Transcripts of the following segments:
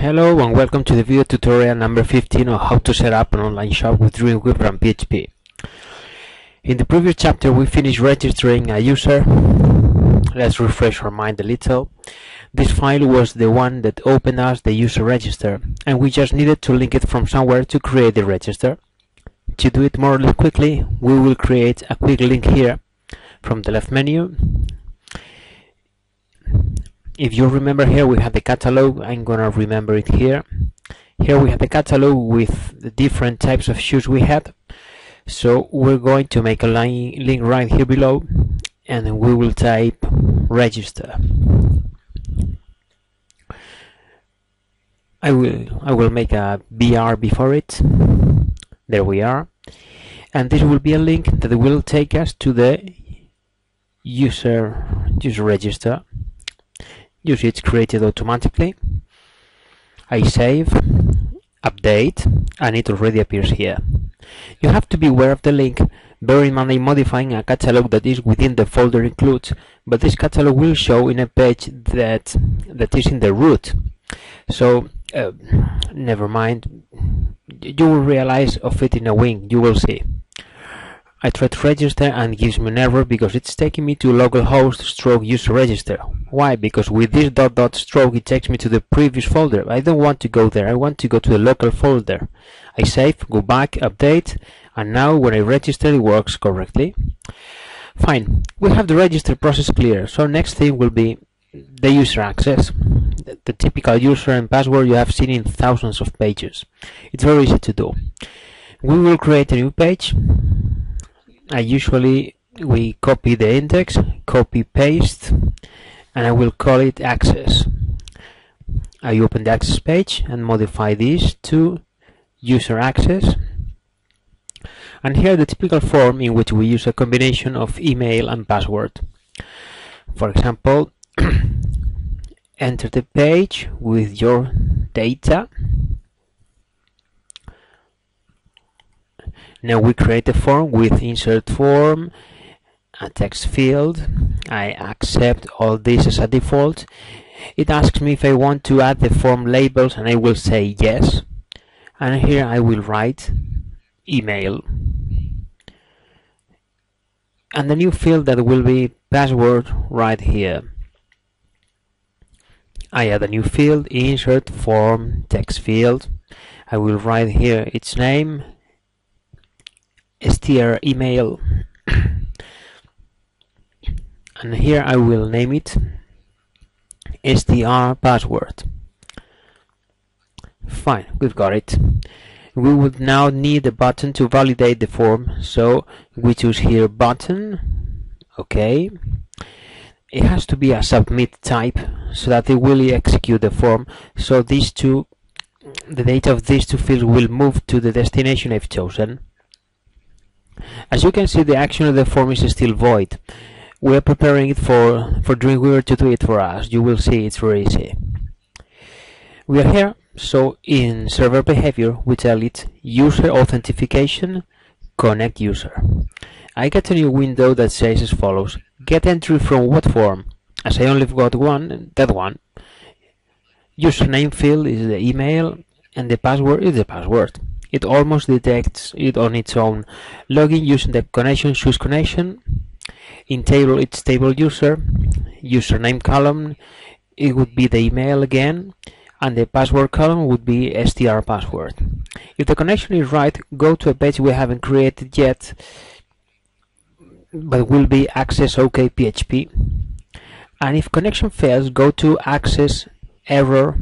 Hello and welcome to the video tutorial number 15 on how to set up an online shop with Dreamweaver and PHP. In the previous chapter we finished registering a user. Let's refresh our mind a little. This file was the one that opened us the user register and we just needed to link it from somewhere to create the register. To do it more quickly we will create a quick link here from the left menu if you remember here we have the catalog. I'm gonna remember it here. Here we have the catalog with the different types of shoes we had. So we're going to make a line, link right here below and we will type register. I will I will make a BR before it. There we are. And this will be a link that will take us to the user user register Usually it's created automatically. I save, update, and it already appears here. You have to be aware of the link. Bear in mind I'm modifying a catalog that is within the folder includes, but this catalog will show in a page that that is in the root. So uh, never mind. You will realize of it in a wing. You will see. I try to register and gives me an error because it's taking me to localhost stroke user register. Why? Because with this dot dot stroke it takes me to the previous folder. I don't want to go there. I want to go to the local folder. I save, go back, update, and now when I register it works correctly. Fine. We have the register process clear. So next thing will be the user access. The, the typical user and password you have seen in thousands of pages. It's very easy to do. We will create a new page I usually we copy the index, copy paste, and I will call it access. I open the access page and modify this to user access. And here the typical form in which we use a combination of email and password. For example, enter the page with your data Now we create a form with insert form, a text field. I accept all this as a default. It asks me if I want to add the form labels and I will say yes. And here I will write email. And the new field that will be password right here. I add a new field, insert form text field. I will write here its name str email. And here I will name it str password. Fine we've got it. We would now need a button to validate the form so we choose here button. Okay. It has to be a submit type so that it will execute the form. So these two the data of these two fields will move to the destination I've chosen as you can see, the action of the form is still void. We are preparing it for, for Dreamweaver to do it for us. You will see it's very easy. We are here, so in server behavior, we tell it user authentication, connect user. I get a new window that says as follows, get entry from what form? As I only got one, that one. Username field is the email and the password is the password it almost detects it on its own. Login using the connection choose connection. In table it's table user. Username column it would be the email again and the password column would be str password. If the connection is right, go to a page we haven't created yet but will be access OK PHP. And if connection fails, go to access error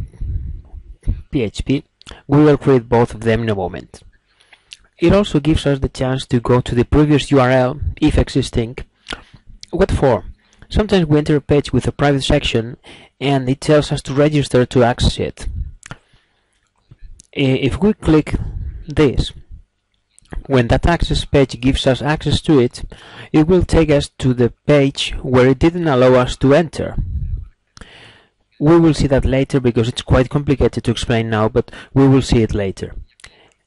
PHP we will create both of them in a moment. It also gives us the chance to go to the previous URL, if existing. What for? Sometimes we enter a page with a private section and it tells us to register to access it. If we click this, when that access page gives us access to it, it will take us to the page where it didn't allow us to enter. We will see that later because it's quite complicated to explain now, but we will see it later.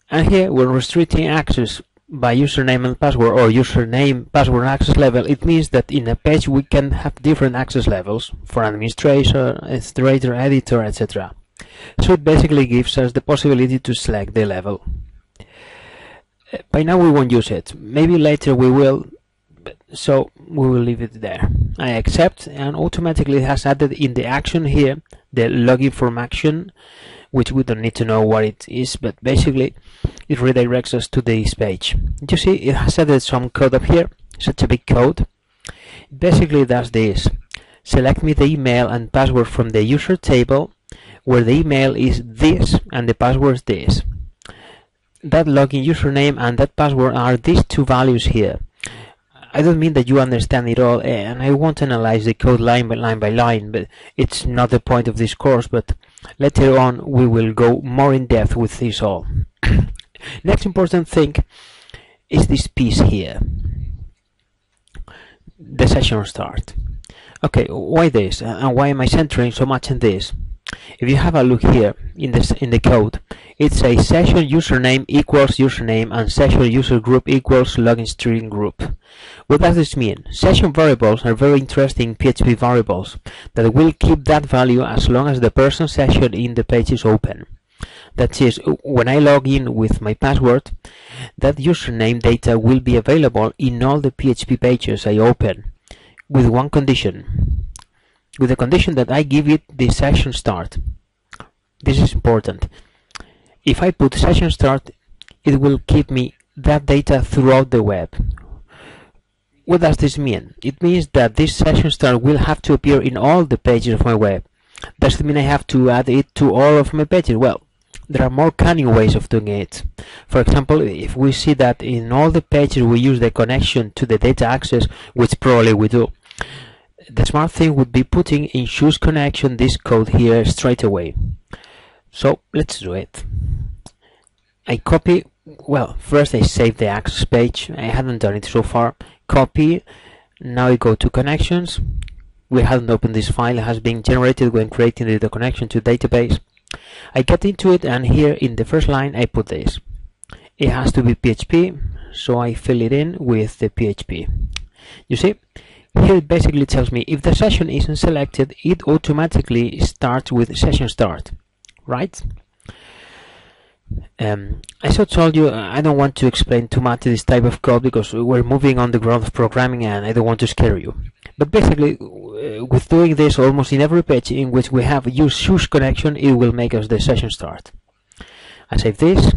And here we're restricting access by username and password or username password access level it means that in a page we can have different access levels for administrator administrator editor etc So it basically gives us the possibility to select the level. Uh, by now we won't use it. Maybe later we will, so we will leave it there. I accept and automatically it has added in the action here the login form action which we don't need to know what it is but basically it redirects us to this page. You see it has added some code up here, such a big code. It basically does this. Select me the email and password from the user table where the email is this and the password is this. That login username and that password are these two values here. I don't mean that you understand it all, eh, and I won't analyze the code line by line by line, but it's not the point of this course, but later on we will go more in depth with this all. Next important thing is this piece here, the session start. Okay, why this, and why am I centering so much on this? If you have a look here in this in the code, it says session username equals username and session user group equals login string group. What does this mean? Session variables are very interesting PHP variables that will keep that value as long as the person session in the page is open. That is, when I log in with my password, that username data will be available in all the PHP pages I open, with one condition with the condition that I give it the session start. This is important. If I put session start, it will keep me that data throughout the web. What does this mean? It means that this session start will have to appear in all the pages of my web. Does it mean I have to add it to all of my pages? Well, there are more cunning ways of doing it. For example, if we see that in all the pages we use the connection to the data access, which probably we do, the smart thing would be putting in choose connection this code here straight away. So let's do it. I copy, well, first I save the access page. I haven't done it so far. Copy. Now I go to connections. We haven't opened this file. It has been generated when creating the connection to database. I get into it and here in the first line I put this. It has to be PHP, so I fill it in with the PHP. You see, here it basically tells me if the session isn't selected, it automatically starts with session start, right? Um, as I told you, I don't want to explain too much this type of code because we're moving on the ground of programming and I don't want to scare you. But basically, uh, with doing this almost in every page in which we have use choose connection, it will make us the session start. I save this,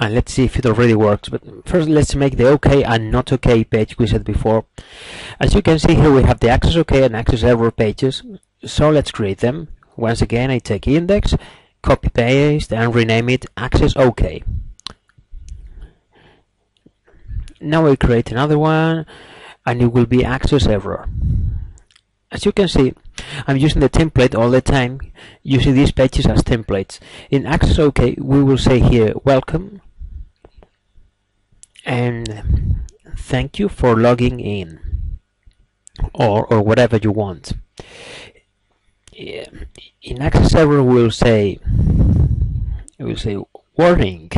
and let's see if it already works but first let's make the OK and not OK page we said before as you can see here we have the access OK and access error pages so let's create them once again I take index copy paste and rename it access OK. Now I create another one and it will be access error. As you can see I'm using the template all the time. Using these pages as templates. In access OK we will say here welcome and thank you for logging in or, or whatever you want in access error we'll say we'll say warning.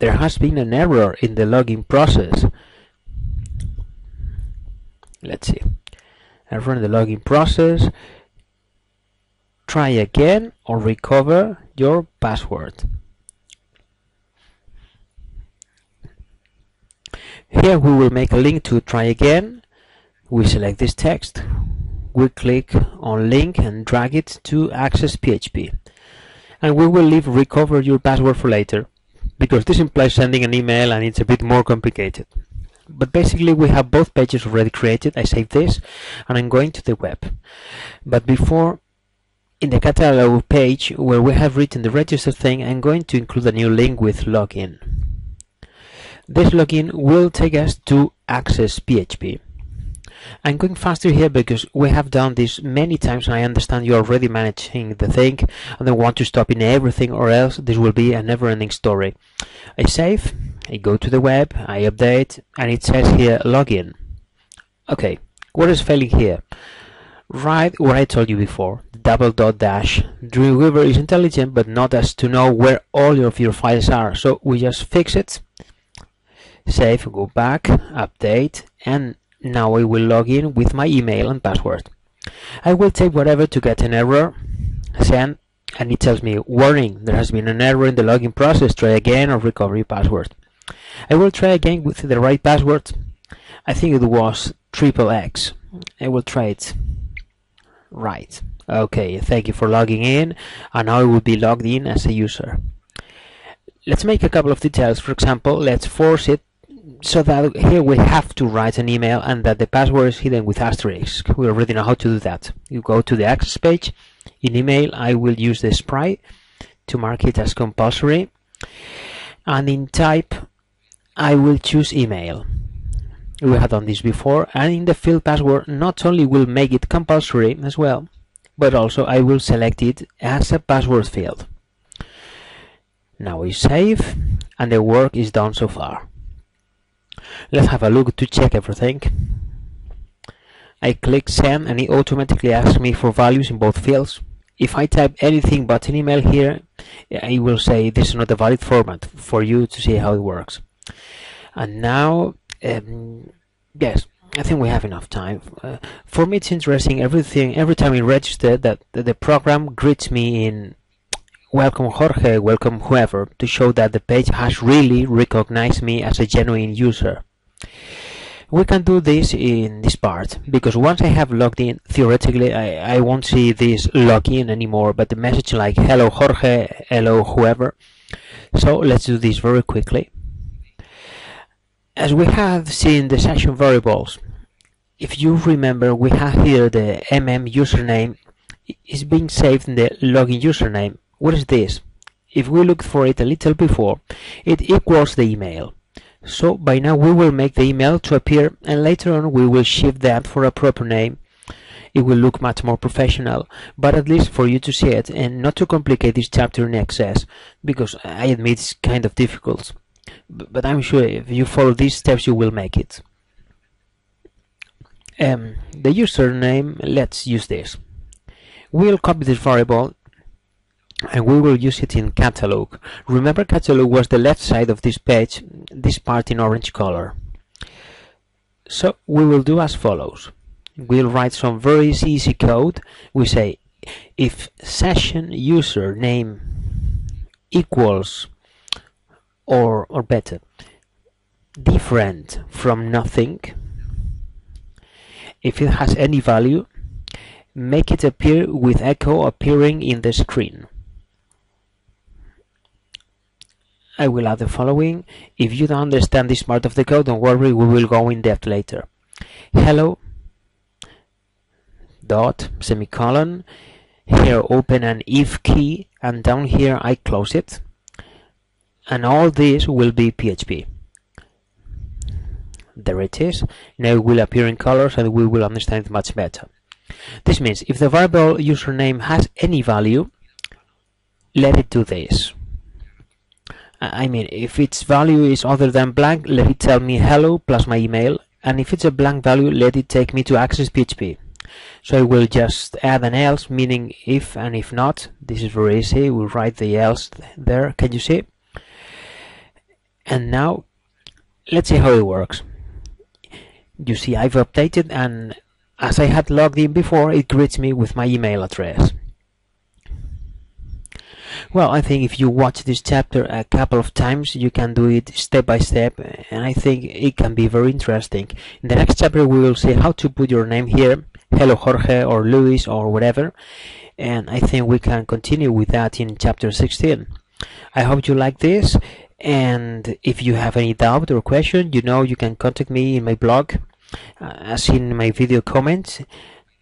There has been an error in the login process. Let's see. Error in the login process. Try again or recover your password. Here we will make a link to try again. We select this text. We click on link and drag it to access PHP. And we will leave recover your password for later because this implies sending an email and it's a bit more complicated. But basically we have both pages already created. I save this and I'm going to the web. But before in the catalog page where we have written the register thing, I'm going to include a new link with login. This login will take us to Access PHP. I'm going faster here because we have done this many times and I understand you're already managing the thing and don't want to stop in everything or else this will be a never-ending story. I save, I go to the web, I update and it says here login. Okay, what is failing here? Right what I told you before, double dot dash. Dreamweaver is intelligent but not as to know where all of your files are, so we just fix it save, go back, update, and now I will log in with my email and password. I will take whatever to get an error. send and it tells me warning there has been an error in the login process. Try again or recover your password. I will try again with the right password. I think it was triple X. I will try it right. Okay thank you for logging in and now I will be logged in as a user. Let's make a couple of details. For example let's force it so that here we have to write an email and that the password is hidden with asterisk. We already know how to do that. You go to the access page. In email I will use the Spry to mark it as compulsory. And in type I will choose email. We have done this before. And in the field password not only will make it compulsory as well but also I will select it as a password field. Now we save and the work is done so far let's have a look to check everything. I click send and it automatically asks me for values in both fields. If I type anything but an email here it will say this is not a valid format for you to see how it works. And now um, yes I think we have enough time. Uh, for me it's interesting everything every time I register that, that the program greets me in welcome Jorge. Welcome whoever to show that the page has really recognized me as a genuine user. We can do this in this part because once I have logged in theoretically I, I won't see this login anymore but the message like hello Jorge. Hello whoever. So let's do this very quickly. As we have seen the session variables, if you remember we have here the mm username. Is being saved in the login username. What is this? If we looked for it a little before, it equals the email. So by now we will make the email to appear and later on we will shift that for a proper name. It will look much more professional, but at least for you to see it and not to complicate this chapter in excess, because I admit it's kind of difficult but I'm sure if you follow these steps you will make it. Um, the username, let's use this. We'll copy this variable and we will use it in catalog. Remember catalog was the left side of this page, this part in orange color. So we will do as follows. We'll write some very easy code. We say if session username equals or or better different from nothing if it has any value make it appear with echo appearing in the screen I will add the following if you don't understand this part of the code don't worry we will go in depth later hello dot semicolon here open an if key and down here I close it and all this will be PHP. There it is. Now it will appear in colors and we will understand it much better. This means if the variable username has any value, let it do this. I mean, if its value is other than blank, let it tell me hello plus my email, and if it's a blank value, let it take me to access PHP. So I will just add an else, meaning if and if not. This is very easy. We'll write the else there. Can you see? and now let's see how it works you see I've updated and as I had logged in before it greets me with my email address well I think if you watch this chapter a couple of times you can do it step by step and I think it can be very interesting. In the next chapter we will see how to put your name here hello Jorge or Luis or whatever and I think we can continue with that in chapter 16 I hope you like this and if you have any doubt or question you know you can contact me in my blog uh, as in my video comments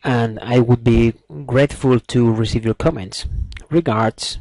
and I would be grateful to receive your comments. Regards